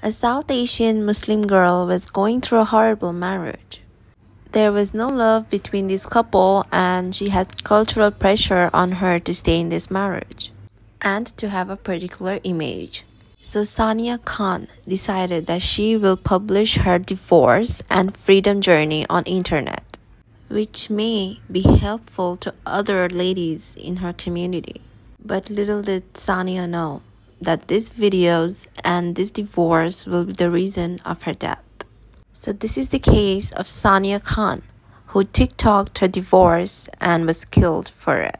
A South Asian Muslim girl was going through a horrible marriage. There was no love between this couple, and she had cultural pressure on her to stay in this marriage and to have a particular image. So Sania Khan decided that she will publish her divorce and freedom journey on internet, which may be helpful to other ladies in her community. But little did Sania know that these videos and this divorce will be the reason of her death. So this is the case of Sania Khan, who TikToked her divorce and was killed for it.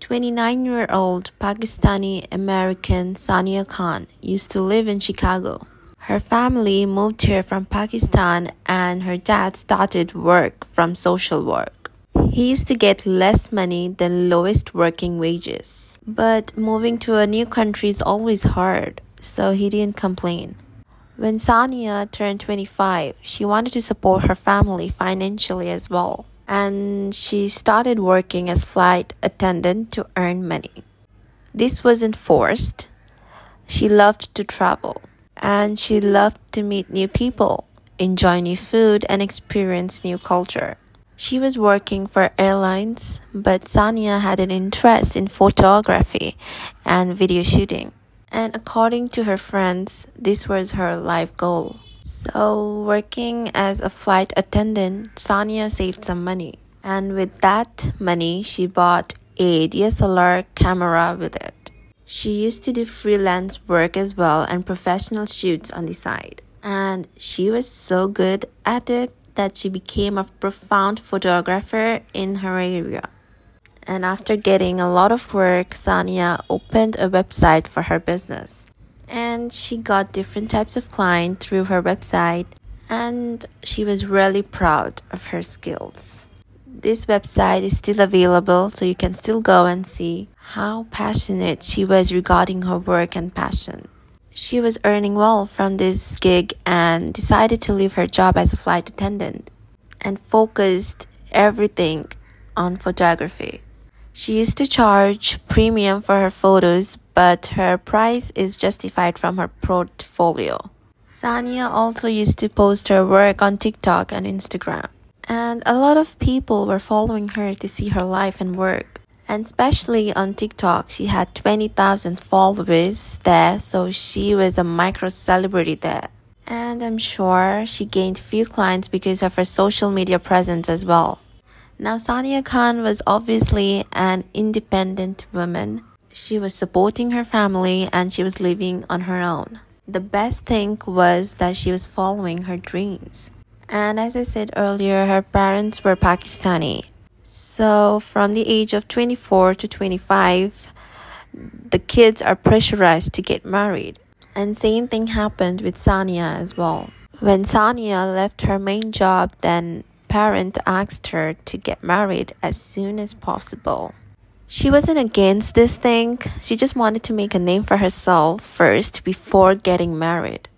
29-year-old Pakistani American Sania Khan used to live in Chicago. Her family moved here from Pakistan and her dad started work from social work. He used to get less money than lowest working wages. But moving to a new country is always hard, so he didn't complain. When Sania turned 25, she wanted to support her family financially as well and she started working as flight attendant to earn money. This wasn't forced. She loved to travel and she loved to meet new people, enjoy new food and experience new culture. She was working for airlines, but Sania had an interest in photography and video shooting. And according to her friends, this was her life goal. So, working as a flight attendant, Sania saved some money. And with that money, she bought a DSLR camera with it. She used to do freelance work as well and professional shoots on the side. And she was so good at it that she became a profound photographer in her area. And after getting a lot of work, Sania opened a website for her business and she got different types of clients through her website and she was really proud of her skills. This website is still available so you can still go and see how passionate she was regarding her work and passion. She was earning well from this gig and decided to leave her job as a flight attendant and focused everything on photography. She used to charge premium for her photos, but her price is justified from her portfolio. Sania also used to post her work on TikTok and Instagram, and a lot of people were following her to see her life and work. And especially on TikTok, she had 20,000 followers there, so she was a micro celebrity there. And I'm sure she gained few clients because of her social media presence as well. Now, Sania Khan was obviously an independent woman. She was supporting her family and she was living on her own. The best thing was that she was following her dreams. And as I said earlier, her parents were Pakistani. So, from the age of 24 to 25, the kids are pressurized to get married. And same thing happened with Sania as well. When Sania left her main job, then parent asked her to get married as soon as possible. She wasn't against this thing, she just wanted to make a name for herself first before getting married.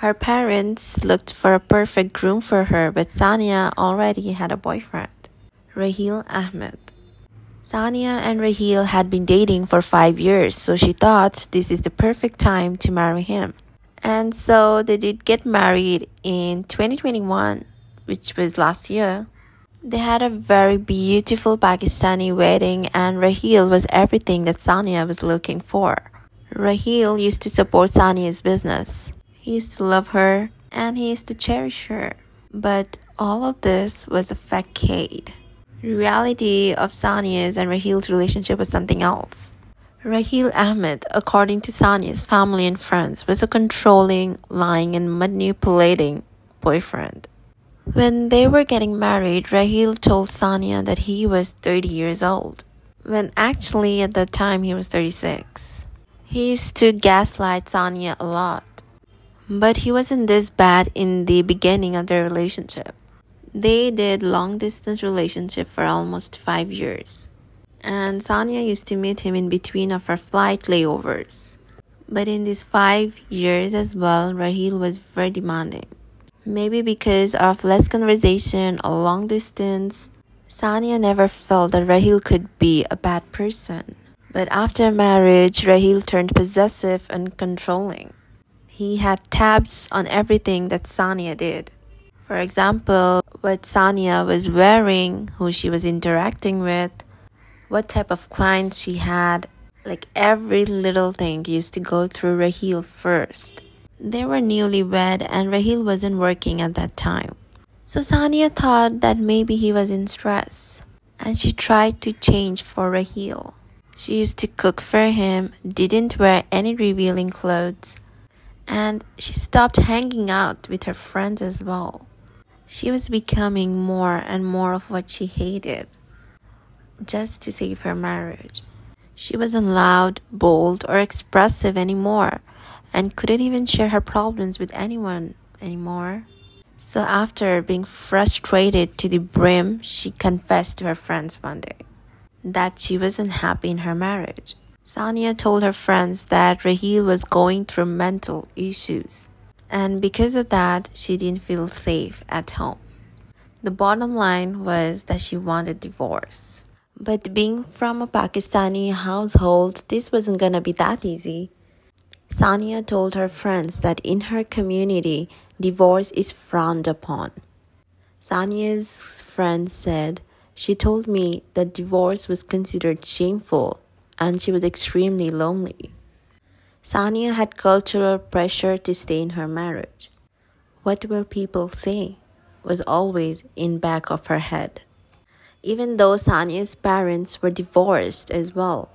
Her parents looked for a perfect groom for her, but Sania already had a boyfriend, Raheel Ahmad. Sania and Raheel had been dating for five years, so she thought this is the perfect time to marry him. And so they did get married in 2021 which was last year. They had a very beautiful Pakistani wedding, and Raheel was everything that Sania was looking for. Raheel used to support Sania's business. He used to love her and he used to cherish her. But all of this was a facade. Reality of Sania's and Raheel's relationship was something else. Raheel Ahmad, according to Sania's family and friends, was a controlling, lying, and manipulating boyfriend. When they were getting married, Raheel told Sania that he was 30 years old, when actually at the time he was 36. He used to gaslight Sania a lot, but he wasn't this bad in the beginning of their relationship. They did long distance relationship for almost 5 years. And Sania used to meet him in between of her flight layovers. But in these 5 years as well, Raheel was very demanding. Maybe because of less conversation or long distance, Sania never felt that Raheel could be a bad person. But after marriage, Raheel turned possessive and controlling. He had tabs on everything that Sania did. For example, what Sania was wearing, who she was interacting with, what type of clients she had, like every little thing used to go through Raheel first. They were newlywed and Raheel wasn't working at that time. So Sania thought that maybe he was in stress and she tried to change for Raheel. She used to cook for him, didn't wear any revealing clothes, and she stopped hanging out with her friends as well. She was becoming more and more of what she hated just to save her marriage. She wasn't loud, bold, or expressive anymore and couldn't even share her problems with anyone anymore. So, after being frustrated to the brim, she confessed to her friends one day that she wasn't happy in her marriage. Sania told her friends that Raheel was going through mental issues and because of that, she didn't feel safe at home. The bottom line was that she wanted divorce. But being from a Pakistani household, this wasn't gonna be that easy. Sania told her friends that in her community, divorce is frowned upon. Sania's friend said, She told me that divorce was considered shameful and she was extremely lonely. Sania had cultural pressure to stay in her marriage. What will people say? was always in back of her head. Even though Sania's parents were divorced as well.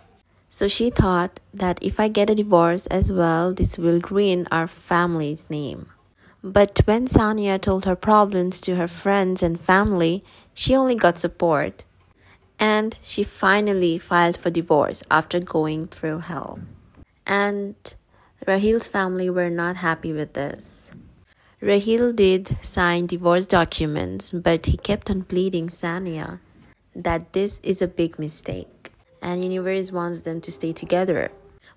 So she thought that if I get a divorce as well, this will ruin our family's name. But when Sania told her problems to her friends and family, she only got support. And she finally filed for divorce after going through hell. And Raheel's family were not happy with this. Raheel did sign divorce documents, but he kept on pleading Sania that this is a big mistake and universe wants them to stay together.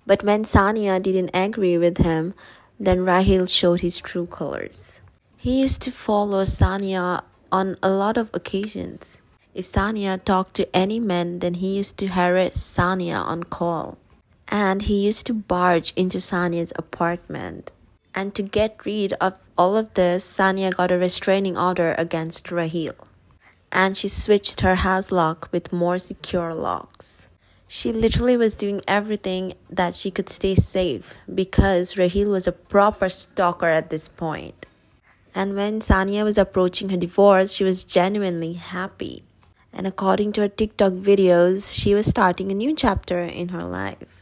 But when Sania didn't agree with him, then Raheel showed his true colors. He used to follow Sania on a lot of occasions. If Sania talked to any man, then he used to harass Sania on call and he used to barge into Sania's apartment. And to get rid of all of this, Sania got a restraining order against Raheel. And she switched her house lock with more secure locks. She literally was doing everything that she could stay safe because Raheel was a proper stalker at this point. And when Sania was approaching her divorce, she was genuinely happy. And according to her TikTok videos, she was starting a new chapter in her life.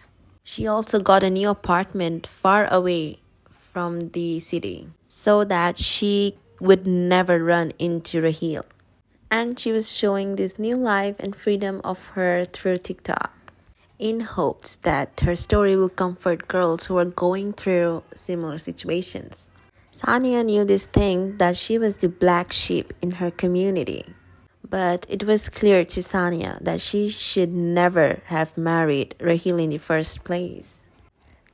She also got a new apartment far away from the city so that she would never run into Raheel. And she was showing this new life and freedom of her through TikTok in hopes that her story will comfort girls who are going through similar situations. Sania knew this thing that she was the black sheep in her community but it was clear to Sania that she should never have married Raheel in the first place.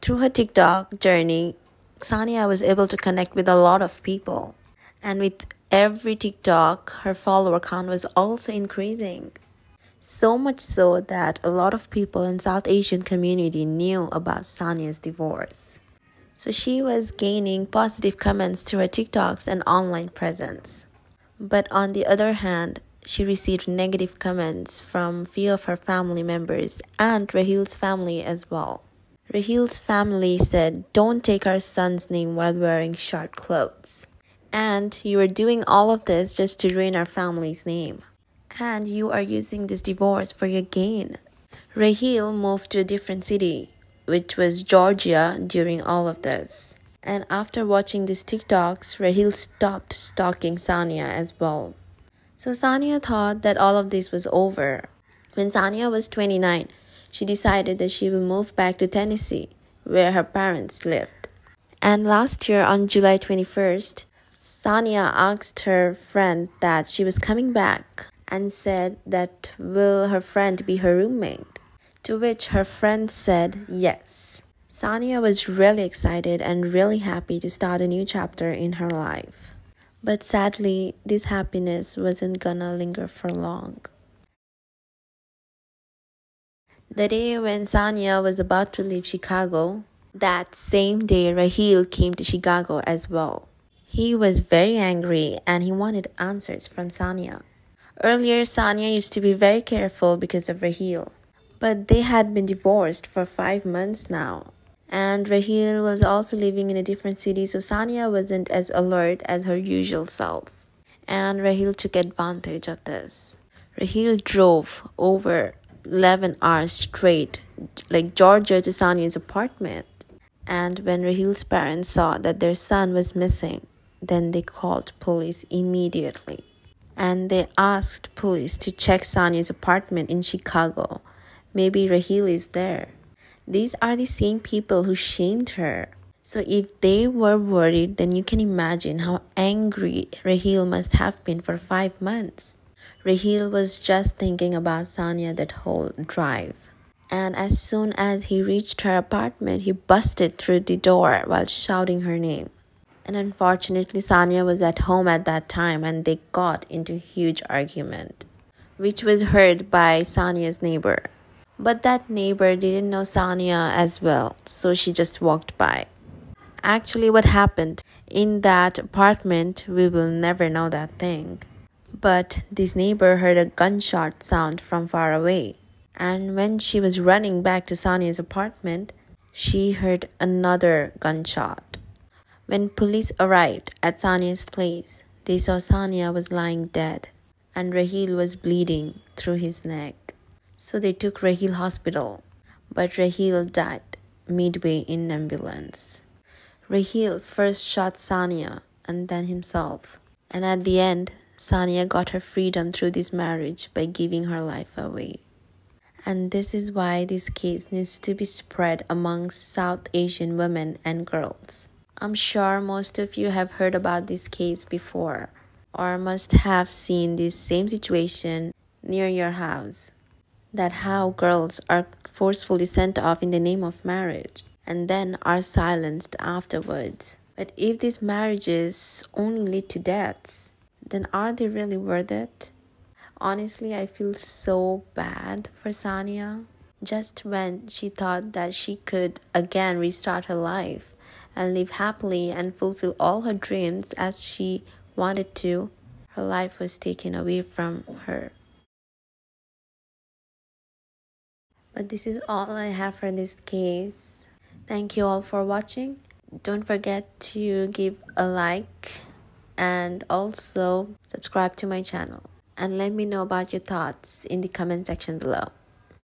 Through her TikTok journey, Sania was able to connect with a lot of people, and with every TikTok, her follower count was also increasing. So much so that a lot of people in South Asian community knew about Sania's divorce. So she was gaining positive comments through her TikToks and online presence. But on the other hand, she received negative comments from few of her family members and Raheel's family as well. Raheel's family said, Don't take our son's name while wearing short clothes. And you are doing all of this just to ruin our family's name. And you are using this divorce for your gain. Raheel moved to a different city, which was Georgia, during all of this. And after watching these TikToks, Raheel stopped stalking Sania as well. So Sania thought that all of this was over. When Sania was 29, she decided that she will move back to Tennessee, where her parents lived. And last year, on July 21st, Sania asked her friend that she was coming back and said that will her friend be her roommate? To which her friend said yes. Sania was really excited and really happy to start a new chapter in her life. But sadly, this happiness wasn't gonna linger for long. The day when Sania was about to leave Chicago, that same day Raheel came to Chicago as well. He was very angry and he wanted answers from Sania. Earlier, Sania used to be very careful because of Raheel, but they had been divorced for five months now. And Raheel was also living in a different city, so Sania wasn't as alert as her usual self. And Raheel took advantage of this. Raheel drove over 11 hours straight, like Georgia to Sania's apartment. And when Raheel's parents saw that their son was missing, then they called police immediately. And they asked police to check Sania's apartment in Chicago. Maybe Raheel is there. These are the same people who shamed her. So if they were worried, then you can imagine how angry Raheel must have been for five months. Raheel was just thinking about Sania that whole drive. And as soon as he reached her apartment, he busted through the door while shouting her name. And unfortunately, Sania was at home at that time and they got into huge argument, which was heard by Sania's neighbor. But that neighbor didn't know Sania as well, so she just walked by. Actually, what happened in that apartment, we will never know that thing. But this neighbor heard a gunshot sound from far away. And when she was running back to Sania's apartment, she heard another gunshot. When police arrived at Sania's place, they saw Sania was lying dead and Raheel was bleeding through his neck. So they took Raheel hospital, but Raheel died midway in ambulance. Raheel first shot Sania and then himself, and at the end, Sania got her freedom through this marriage by giving her life away. And this is why this case needs to be spread among South Asian women and girls. I'm sure most of you have heard about this case before or must have seen this same situation near your house. That how girls are forcefully sent off in the name of marriage and then are silenced afterwards. But if these marriages only lead to deaths, then are they really worth it? Honestly, I feel so bad for Sania. Just when she thought that she could again restart her life and live happily and fulfill all her dreams as she wanted to, her life was taken away from her. But this is all I have for this case. Thank you all for watching. Don't forget to give a like and also subscribe to my channel and let me know about your thoughts in the comment section below.